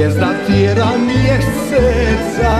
zvijezda tjera mjeseca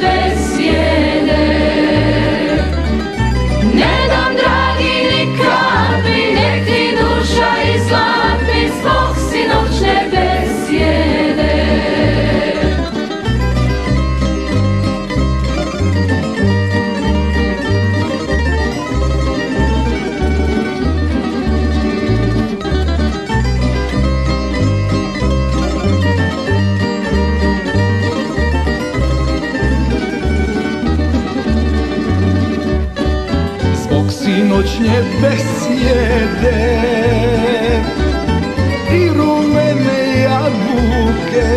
birthdays. Zbog sinoćnje besjede I rumene jabuke.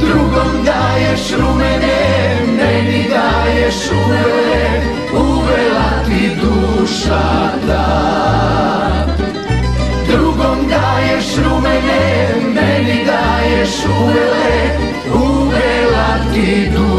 Drugom daješ rumene, meni daješ uvele Uvela ti duša ta. Drugom daješ rumene, meni daješ uvele Uvela ti duša